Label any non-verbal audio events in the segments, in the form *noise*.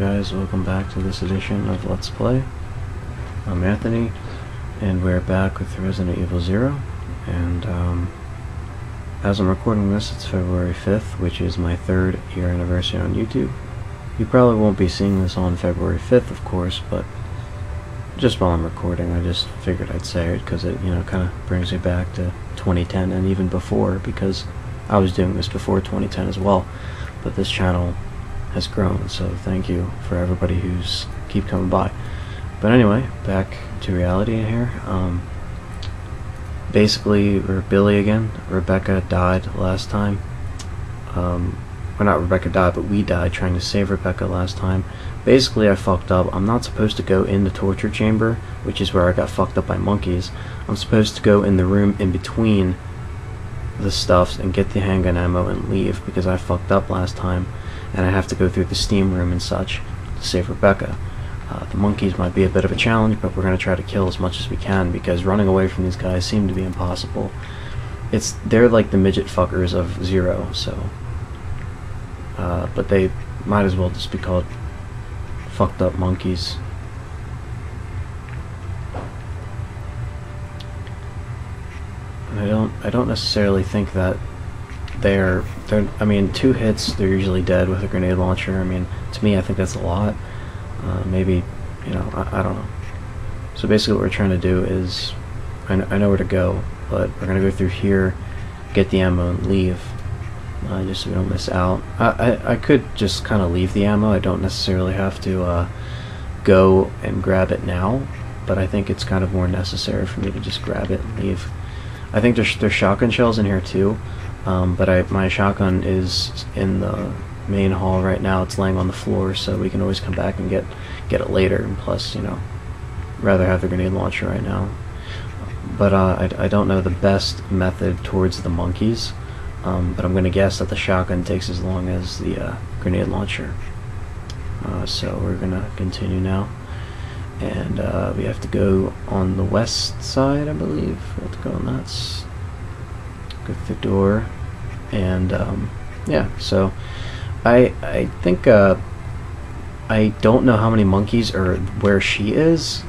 guys, welcome back to this edition of Let's Play. I'm Anthony, and we're back with Resident Evil Zero, and um, as I'm recording this, it's February 5th, which is my third year anniversary on YouTube. You probably won't be seeing this on February 5th, of course, but just while I'm recording, I just figured I'd say it, because it, you know, kind of brings me back to 2010, and even before, because I was doing this before 2010 as well, but this channel has grown. So thank you for everybody who's keep coming by. But anyway, back to reality here. Um, basically, we're Billy again. Rebecca died last time. Um, well, not Rebecca died, but we died trying to save Rebecca last time. Basically, I fucked up. I'm not supposed to go in the torture chamber, which is where I got fucked up by monkeys. I'm supposed to go in the room in between the stuffs and get the handgun ammo and leave because I fucked up last time and I have to go through the steam room and such to save Rebecca. Uh, the monkeys might be a bit of a challenge, but we're going to try to kill as much as we can because running away from these guys seem to be impossible. It's they're like the midget fuckers of Zero, so uh, but they might as well just be called fucked up monkeys. I don't I don't necessarily think that they're they're I mean two hits they're usually dead with a grenade launcher. I mean to me I think that's a lot. Uh, maybe you know I, I, don't know. So basically what we're trying to do is I, kn I know where to go, but we're gonna go through here, get the ammo and leave. Uh, just so we don't miss out. I, I, I could just kind of leave the ammo. I don't necessarily have to uh, go and grab it now, but I think it's kind of more necessary for me to just grab it and leave. I think there's, there's shotgun shells in here too, um, but I, my shotgun is in the main hall right now. It's laying on the floor, so we can always come back and get get it later. And plus, you know, rather have the grenade launcher right now. But uh, I, I don't know the best method towards the monkeys. Um, but I'm going to guess that the shotgun takes as long as the uh, grenade launcher. Uh, so we're going to continue now. And uh, we have to go on the west side, I believe. We have to go on that. Go through the door. And um, yeah, so I I think uh, I don't know how many monkeys or where she is.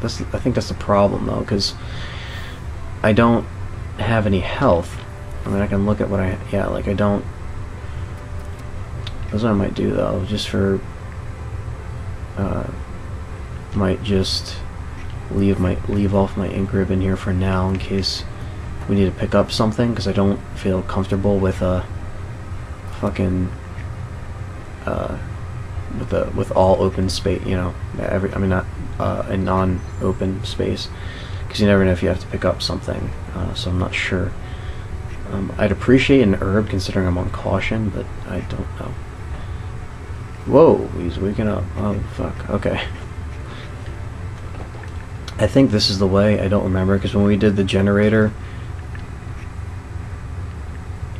That's I think that's the problem though, because I don't have any health. I mean, I can look at what I yeah, like I don't. That's what I might do though, just for. Uh, might just leave my leave off my ink ribbon here for now in case we need to pick up something because I don't feel comfortable with a uh, fucking uh, with a with all open space. You know, every I mean not uh, a non-open space because you never know if you have to pick up something. Uh, so I'm not sure. Um, I'd appreciate an herb considering I'm on caution, but I don't know. Whoa, he's waking up. Oh fuck. Okay. *laughs* I think this is the way. I don't remember because when we did the generator.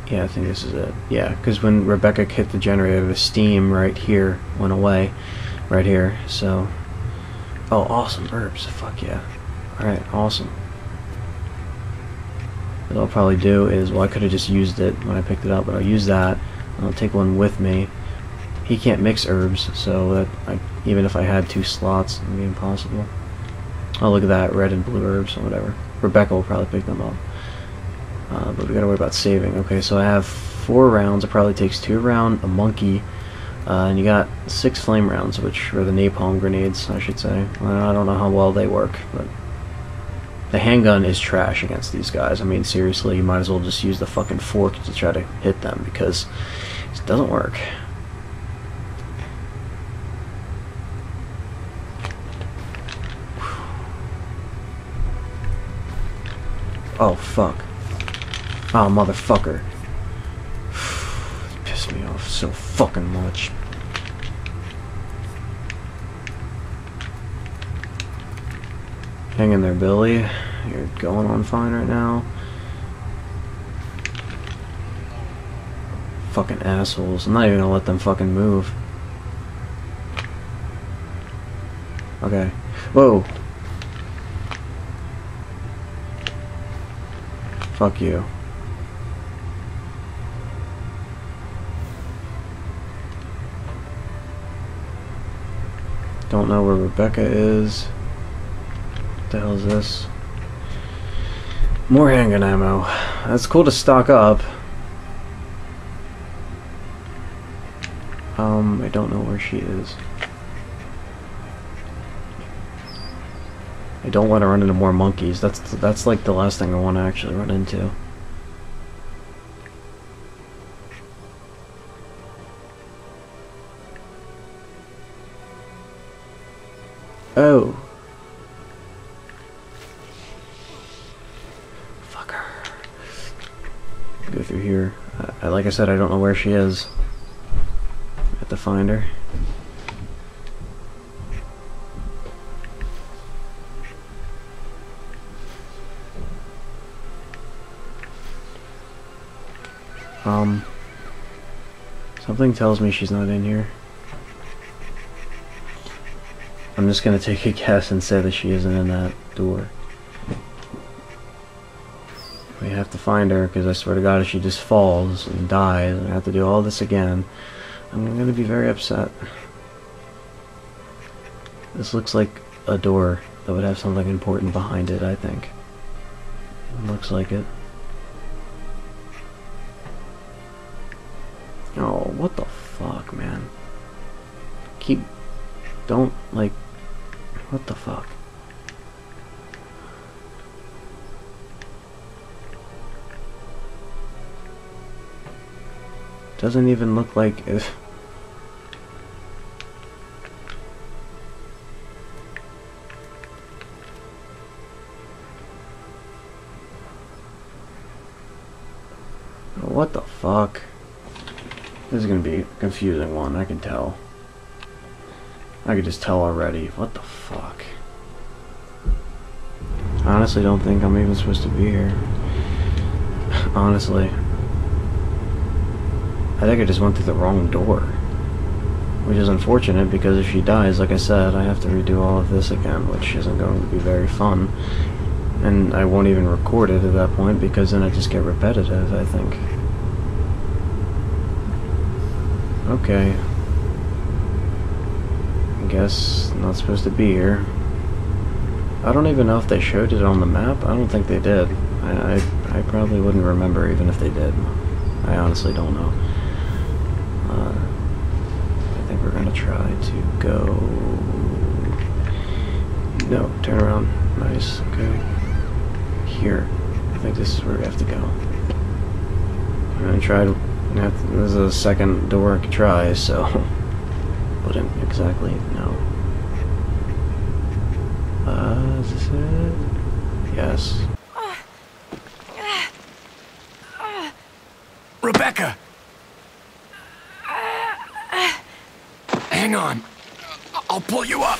Yeah, I think this is it. Yeah, because when Rebecca hit the generator, the steam right here went away. Right here, so... Oh, awesome herbs. Fuck yeah. Alright, awesome. What I'll probably do is, well, I could have just used it when I picked it up, but I'll use that. I'll take one with me. He can't mix herbs, so that I, even if I had two slots, it would be impossible. Oh, look at that, red and blue herbs or whatever. Rebecca will probably pick them up. Uh, but we gotta worry about saving. Okay, so I have four rounds. It probably takes two round, a monkey, uh, and you got six flame rounds, which are the napalm grenades, I should say. I don't know how well they work, but the handgun is trash against these guys. I mean, seriously, you might as well just use the fucking fork to try to hit them because it doesn't work. Oh, fuck. Oh, motherfucker. *sighs* Pissed me off so fucking much. Hang in there, Billy. You're going on fine right now. Fucking assholes. I'm not even gonna let them fucking move. Okay. Whoa. Fuck you. Don't know where Rebecca is. What the hell is this? More handgun ammo. That's cool to stock up. Um, I don't know where she is. I don't want to run into more monkeys. That's that's like the last thing I want to actually run into. I said, I don't know where she is. I have to find her. Um, something tells me she's not in here. I'm just gonna take a *laughs* guess and say that she isn't in that door. Have to find her because I swear to God, if she just falls and dies and I have to do all this again, I'm gonna be very upset. This looks like a door that would have something important behind it, I think. Looks like it. Oh, what the fuck, man? Keep... Don't, like... What the fuck? Doesn't even look like if... What the fuck? This is gonna be a confusing one, I can tell. I could just tell already. What the fuck? I honestly don't think I'm even supposed to be here. *laughs* honestly. I think I just went through the wrong door. Which is unfortunate because if she dies, like I said, I have to redo all of this again, which isn't going to be very fun. And I won't even record it at that point because then I just get repetitive, I think. Okay. I guess not supposed to be here. I don't even know if they showed it on the map. I don't think they did. I, I, I probably wouldn't remember even if they did. I honestly don't know. Uh, I think we're gonna try to go... No, turn around. Nice, okay. Here. I think this is where we have to go. I'm gonna try to this is a second door I could try, so *laughs* wouldn't exactly know. Uh, is this it? Yes. Ah. Ah. Ah. Rebecca! Hang on. I'll pull you up.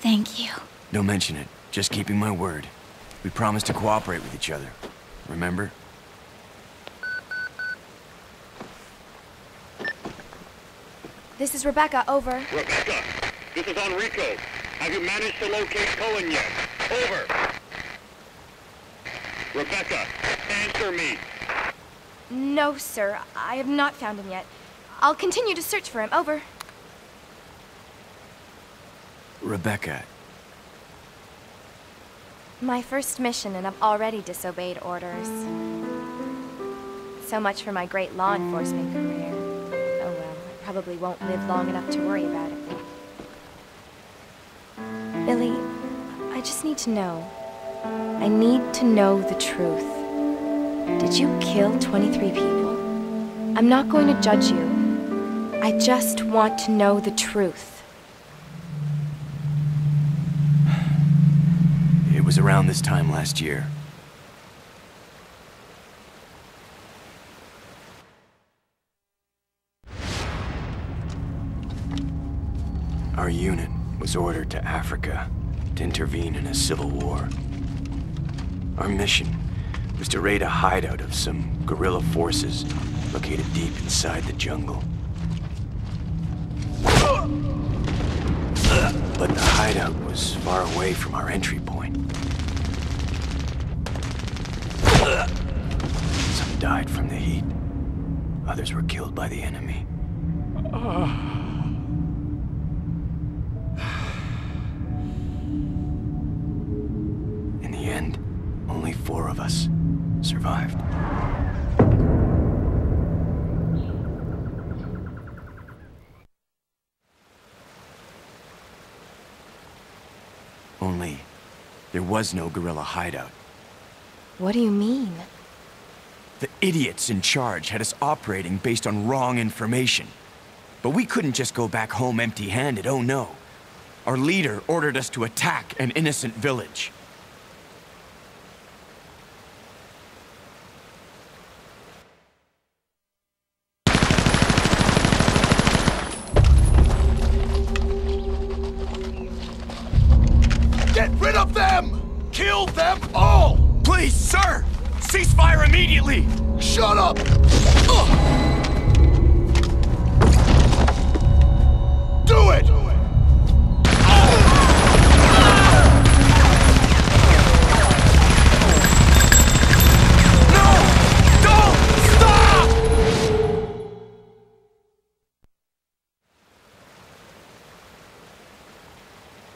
Thank you. Don't mention it. Just keeping my word. We promised to cooperate with each other. Remember? This is Rebecca, over. Rebecca, this is Enrico. Have you managed to locate Coen yet? Over. Rebecca, answer me. No, sir. I have not found him yet. I'll continue to search for him. Over. Rebecca. My first mission, and I've already disobeyed orders. So much for my great law enforcement career. Oh well, I probably won't live long enough to worry about it. Billy, I just need to know. I need to know the truth. Did you kill 23 people? I'm not going to judge you. I just want to know the truth. It was around this time last year. Our unit was ordered to Africa to intervene in a civil war. Our mission was to raid a hideout of some guerrilla forces located deep inside the jungle. But the hideout was far away from our entry point. Some died from the heat. Others were killed by the enemy. In the end, four of us survived. Only, there was no guerrilla hideout. What do you mean? The idiots in charge had us operating based on wrong information. But we couldn't just go back home empty-handed, oh no. Our leader ordered us to attack an innocent village. Up! Do it!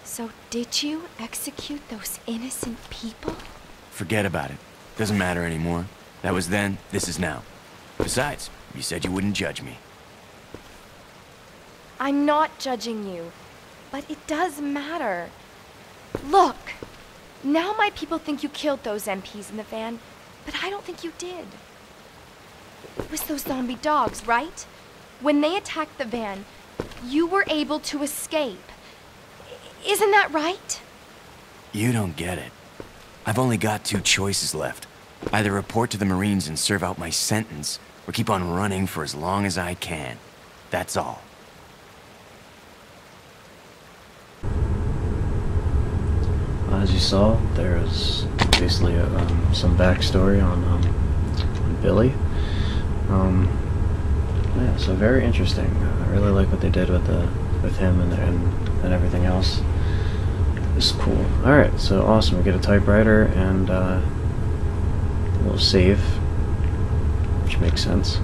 So, did you execute those innocent people? Forget about it. Doesn't matter anymore. That was then, this is now. Besides, you said you wouldn't judge me. I'm not judging you, but it does matter. Look, now my people think you killed those MPs in the van, but I don't think you did. It was those zombie dogs, right? When they attacked the van, you were able to escape. Isn't that right? You don't get it. I've only got two choices left. Either report to the Marines and serve out my sentence, or keep on running for as long as I can. That's all. As you saw, there's basically a, um, some backstory on, um, on Billy. Um, yeah, so very interesting. Uh, I really like what they did with the with him and and, and everything else. It's cool. All right, so awesome. We get a typewriter and uh, we'll save, which makes sense.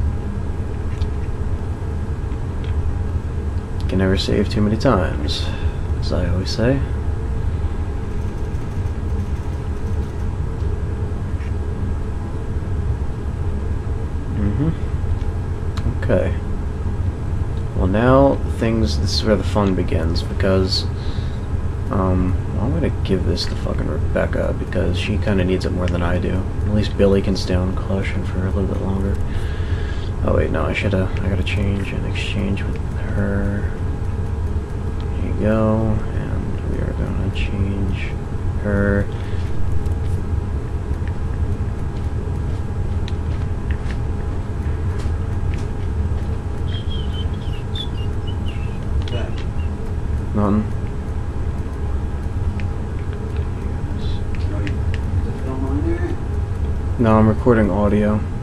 You Can never save too many times, as I always say. Mm-hmm. Okay. Well, now things. This is where the fun begins because, um, I'm gonna give this to fucking Rebecca because she kind of needs it more than I do. At least Billy can stay on caution for a little bit longer. Oh wait, no, I should have. I gotta change and exchange with her. There you go, and we are gonna change her. None. No, I'm recording audio.